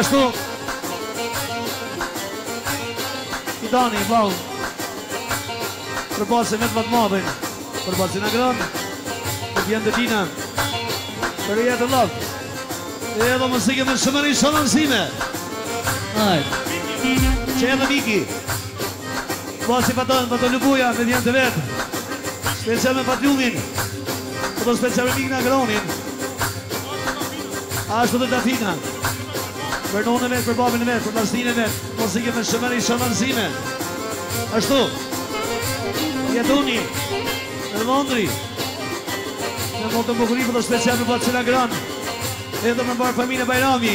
Ashtu I dani, i blau Për bacën e vet ma të madhin Për bacin Agron Për djem të tina Për e jetë lëv E edhe muzikë me shumë urime shumë përgëzime Ajë Që edhe Miki Baci Faton, Faton Luboja me djem të vet Special me Fatlumin Po të special me mikun Agronin Ashtu dhe Dafina Për nonën e vet, për babin e vet, për vllaznin e vet Muzikë me shumë urime, shumë përgëzime Ashtu Jetoni Në Londri Në mund të bukuri, po të special me bacën Agron Edhe mbarë familjen Bajrami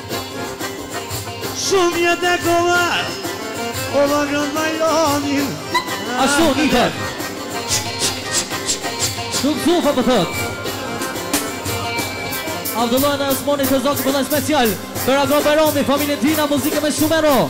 Shumë jetë e kolla O vagën ma jonin Ashtu, një tër Shumë zufa për thot Avdullah Osmoni të zonë të përlej special Për Agro Beroni, familjen e tina, muzikë më shumë e uron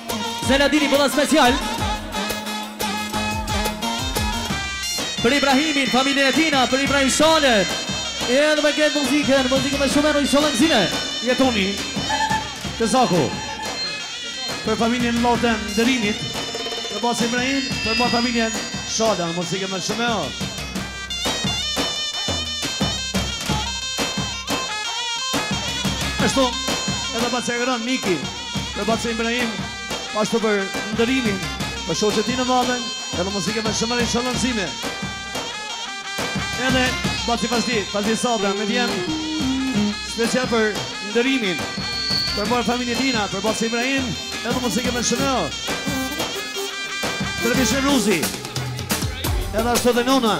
Zeladini Bola Special Për Ibrahimin, familjen e tina, për Ibrahim Shalën E edhe me këtë muzikën, muzikën me shumë urime shumë përgëzime Jetoni Të zaku Për familjen Loten Dërinit Për bacë Ibrahim, për mbarë familjen Shala, muzikë më shumë e uron Ashtu, edhe baci Agron Miki Për bacë Ibrahim, ashtu për Nderimin, për shoqe të tij dhe vajzën, edhe muzikë me shumë urime shumë përgëzime. Edhe baci Fazli, Fazli Sabra, me djem special për Nderimin, për mbarë familjen e tina, për bacë Ibrahim, edhe muzikë më shumë e uron. Për Bishë Ruzi, edhe ashtu dhe nona,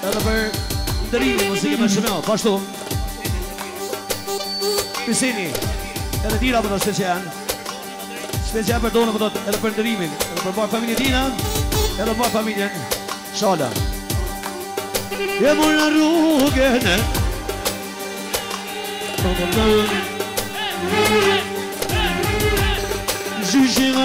Edhe për Nderimin muzikë më shumë e uron, ashtu Pisini Edhe tira për të special Special për tonë për të edhe për Nderimin Edhe për marë familjen e tina Edhe marë familjen Shala Je mërë në rrugë në Gjyshë në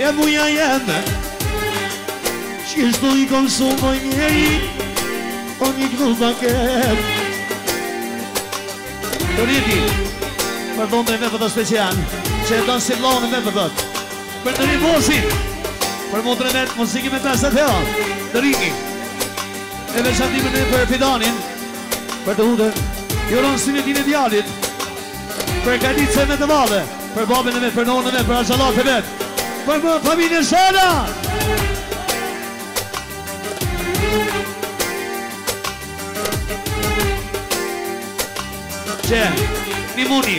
E muja jeme Që është i konsumoj njeri O një këtu paket Të rriti Për dhëmë dhe me për të special Që e danë si blanë me për dhët Për të rriti Për mund të rrëmet muziki me pesë të teo Të rriti E veçantimën e për fidanin Për të hunder Ju uron sinetin e djalit Për gadice me të madhe Për babën e vet, për nonën e vet, për axhallart e vet Për më familjen e shana Qe, një muni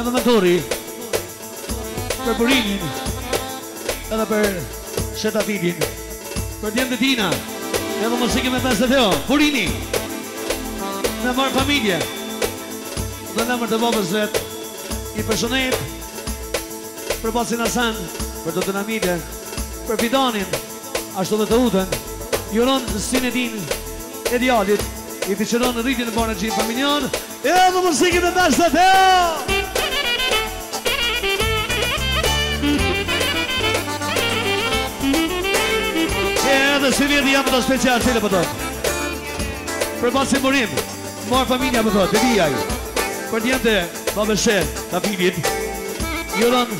Edhe Mentori Për përinin Edhe për sheta fidin Për djemtë e tina Edhe muzikë me pesë të teo Burimi Në marë familje Dhe në emër të babës vet I përshonet Për pasin asan Për të të namide Për Fidanin Ashtu dhe të utën Ju uron sinetin e djalit I dëshiron rritjen e mbarë në gji familjar E më muzikë të dashtë dhe të E dhe si vjetë jam të special cilë për tëtë Për pasë si murim Marë familja për tëtë, të vijaj Për djemtë, babë shenë, të finit Ju uron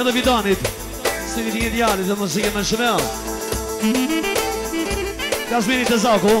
edhe Fidanit Sinetin e djalit dhe muzikë me shëmel Kasminit e zaku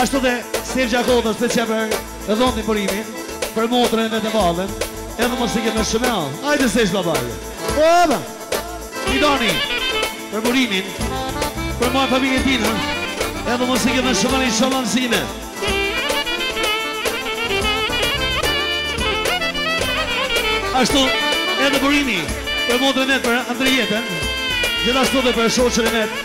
Ashtu dhe Steve Gjakotës të qepë e dhonë Burimi Për motrën e vet të madhen Edhe muzikë në shumë e anë Ajde se ishtë babarë Oba I doni Për Burimin Për marë familjen e tina Edhe muzikë në shumë e një shumë anësime Ashtu edhe Burimi Për motrën e vet për Andrijetën Gjithashtu dhe për shoqen e vet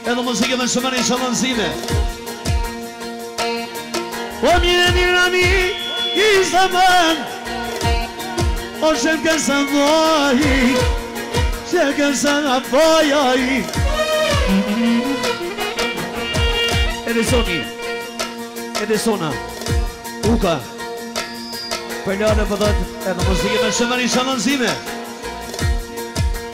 Edhe muzikë dhe shumëri shalonzime O mire një rami i zëmën O shemë kësa mojë Shemë kësa nga poja i Edhe soni Edhe sona Uka Për lënë për dhëtë Edhe muzikë dhe shumëri shalonzime Edhe muzikë dhe shumëri shalonzime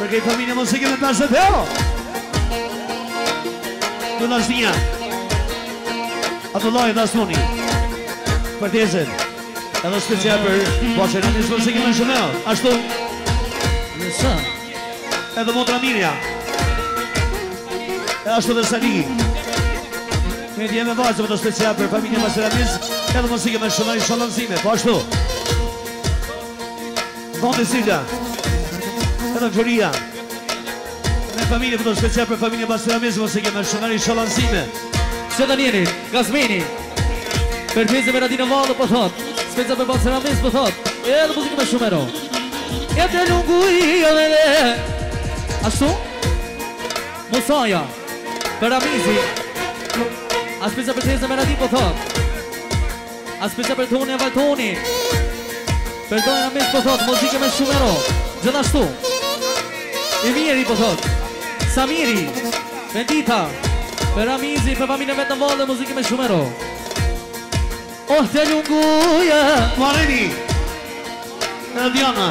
Për këtë fëmi në muzikë me plashtë dhe teo Në në është një Atë loj dhe asuni Për tezën Edhe së këtë për Po që në një së muzikë me shëmë Ashtu Në së Edhe motra mirja Edhe ashtu dhe sali Këtë jemë e vazë Për të së për fëmi në muzikë me shëmë Edhe muzikë me shëmë Në shëmë në shëmë Në shëmë në shëmë Fonde Silja E në Gjoria Me familje për të shpecia për familje Basë të ramizë mëse kemë Shëngari Ishalla n'gzime Se të njeni, Gazmini Për të vizë me radinë valë për thot Specia për Basë të ramizë për thot E dhe mëse kemë shumero E të lungu i e dhe dhe Ashtu Musaja Për Ramizi A special për të vizë me radinë për thot A special për Toni e Valtoni Për Toni në mes po thot Muzike me shumë ero Gjithashtu Imeri po thot Samiri Vendita Për Ramizi Për familje vetë në valë Muzike me shumë ero Oh të lunguja Mareni Në Diana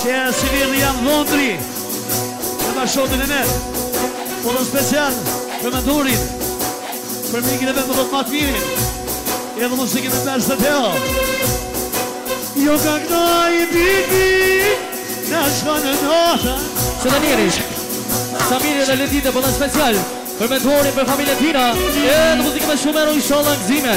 Që e si vjellë janë londri Në ma shotin e me Po në special Për Mentorin Për mikin e me më do të ma të mirin E dhe mos e kemi përshë të teo Jo ka këna i biti Në shka në nata Së të njeri Samiri dhe letit e po në special Për Mentorin për familje tina E dhe mos e kemi shumë e rojë ishalla në gëzime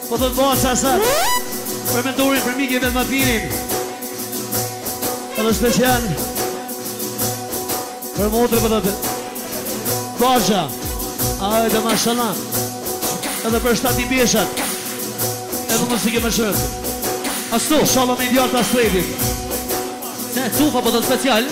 Po të bëha sa sa Për Mentorin, për mikin e vet ma t'mirin Edhe special Për motër për të të Baja Hajde mashalla Edhe për shtatë mbesat Edhe më si ke më shërët Ashtu Ishalla me ni djalë të astrejtit Ne tufa për të special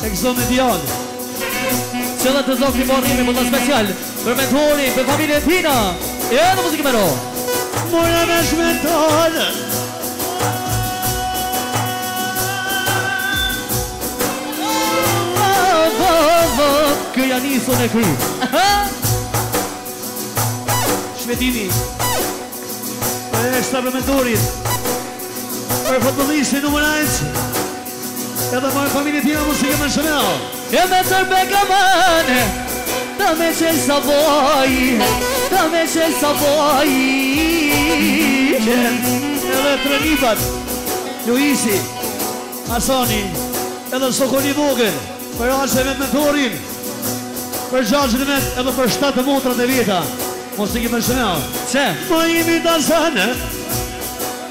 Tek çdo me djal Që dhe të zokë një barë rime Për special Për Mentorin Për familje tina E në muzikë me ro Mojna me shme talë Kjo janë një sonë e kry Shpëtimi Për e shtë për Mentorin Për futbollistin në mënajtë Edhe marë familje tina muzike me shënel E me tërbe ka mene Ta me qelë sa boj Ta me qelë sa boj Edhe tre nipat Luisi Asoni Edhe Sokoli vogël Për axhën vet Mentorin Për gjyshen e vet Edhe për shtatë motrat e veta Muzike me shënel Se Po imi të zënë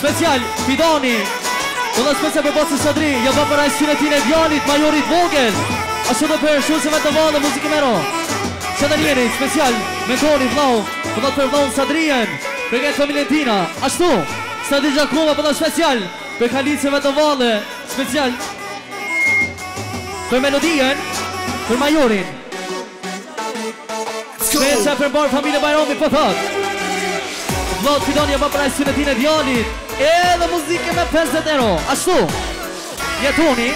Special, Fidoni Do dhe special për Baci Sadri Ja pa për ajstin e tina djalit Majorit Vogël Ashtu dhe për shoqërinë e valë Muzikë me ro Se dhe njeri, special Mentori vlau Do dhe për vlau Sadrien Për krejt familjen tina Ashtu Sadri Gjakova për dhe special Për kalice me të valë Special Për melodien Për majorin Special për mbarë familje Bajrami po thot Vllau Fidonja më prajë së në tina djalit Edhe muzike me 50 euro Ashtu Jetoni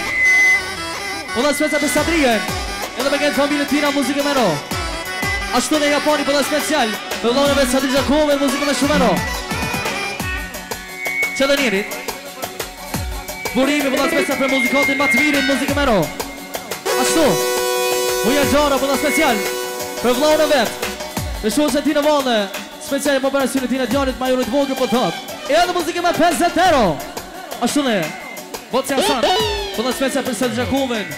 Po dhe special për Sadrien Edhe me krejt familje tina muzike me no Ashtu në Japoni po dhe special Me vlla dhe me Sadri Gjakove muzike me shumë euro Që dhe njeri Burimi po dhe special për muzikantin Matvirin muzike me no Ashtu, muja gjara për në special, për vlau në vetë, në shumë që ti në vale, special për operacionit e tina djalit, Majorit vogël po thot. E edhe muzike me 50 euro, ashtu në, botë që asanë, për në special për Sadri Gjakovën,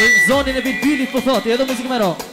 në zonin e bilbilit po thot, e edhe muzike me rëjtë.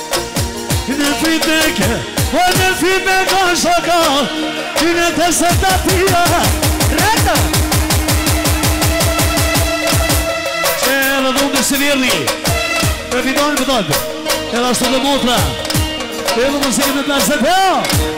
Në fiteke, o në fiteke shaka Ty në të se të pia Rata E dhe dhumë në severni E fitojnë për dojnë E dhe ashtu dhe motra E dhe më sikë në të se të pia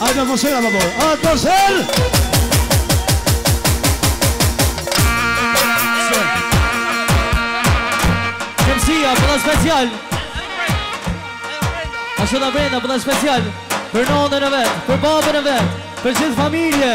Hajde atmosfera me bo, atmosfer! Shemsia, për dhe special A shëta brenda, për dhe special Për nonën e vet, për babën e vet Për gjithë familje,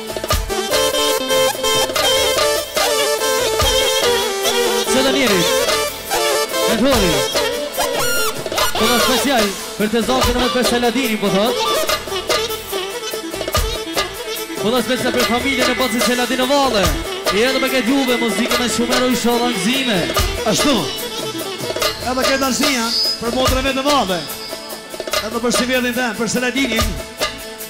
Edhe njeri E dhori Të dhe special Për të zafën e më për Seladini Po thot Po dhe special për familjen e baci Seladin Vale E edhe me krejt juve Muzikë me shumë euro i shtoftë gzime Ashtu Edhe këtë arsia Për motrave të vale Edhe për shqiverdin të Për Seladinin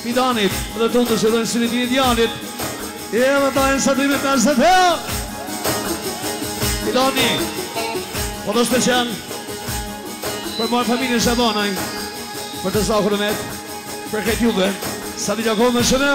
Fidanit dhe duan të zgjedhojnë synetinë e djalit. E edhe ta janë shëtime të ashtë të Fidani Po dhe special Për marë familjen Shabanaj Për të zahur e metë Për krejt juve Sadri Gjakovë me shënë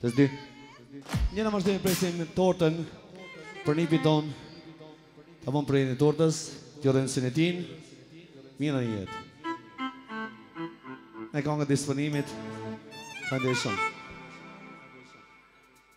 Të zdi Një në mështemi presim tortën Për një bidon Të mund prerjen e tortës Kjo dhe në sinetin Mirë në jetë Me kongë disponim t' këndshëm këndshëm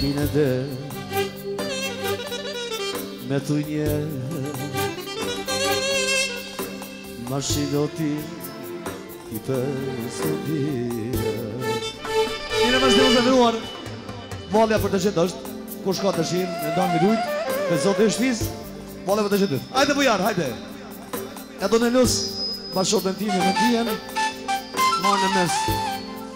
Bine de Me të një Ma shi do ti I për së dhja Mire ma shkëmë të vëruar Vallja për të gjithë është Krushkat e shimë Në ndonë një lujtë E zotja e shpis Vallja për të gjithë Hajde bujar, hajde Edhe nuse Ma shotën ti në në tijen Ma në mesë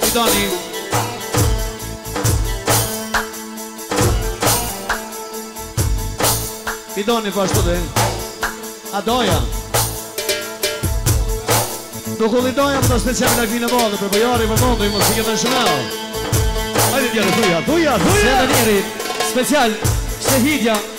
Kujtoni ju. Kujtoni po ashtu dhe. A doja. Do ku lidoja për të special në vinë vallë për bojari për mondo i mos i këtë shëmëll. Hajde djale, thuja, thuja, thuja! Se të njeri, special, se Idja,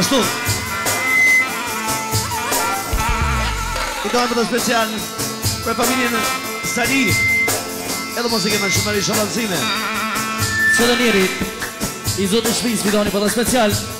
Ashtu I dojmë për të special Për familjen Sari Edhe mos e kemë shumë urime Së dhe njeri I zoti shpis Vidoni për të special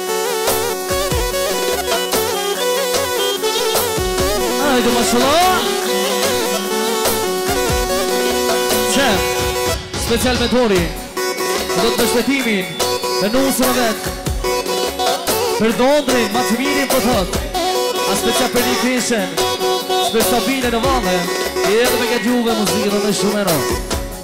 special me Tori Do të bështetimin Dhe nusen e vet Për dhondrin, ma t'mirin për po thot E special për një kishen Special bine në valle E edhe me këtë juve muzikë dhe me shumë euro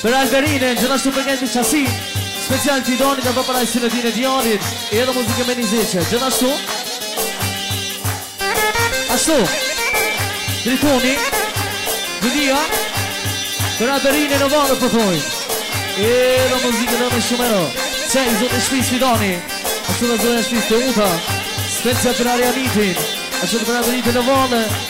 Për Alberinen, gjithashtu për krejt miqasi Special që i doni të përpëraj si në dine dionit E edhe muzike me një zeqe Gjithashtu Ashtu Dritoni Gëdia Për Alberinen valle po thoj E edhe muzike në me shumë euro Qaj i zoti i shpis i doni Ashtu dhe zoti i shpis të uta Special për Arianitin Ashtu të për Alberinen valle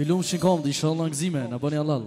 Ju lumshin komt, inshallah gëzime, na bëni hallall.